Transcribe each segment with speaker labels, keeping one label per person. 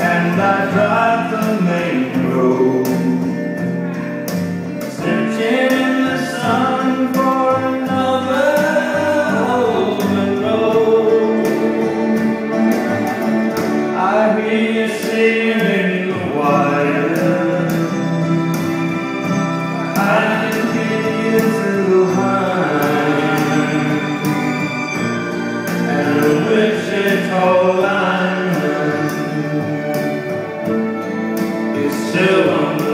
Speaker 1: and I drive the man. Digital still on the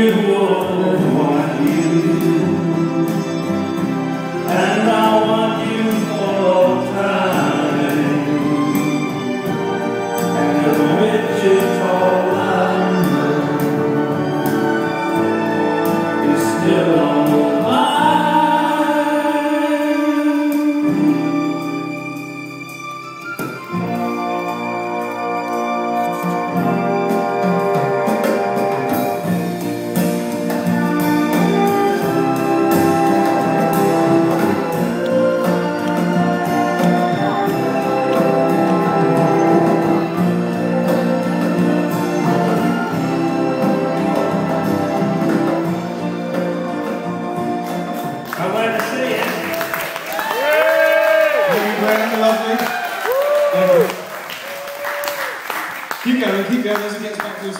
Speaker 1: you.
Speaker 2: Thank you. Keep going, keep going as gets back to us.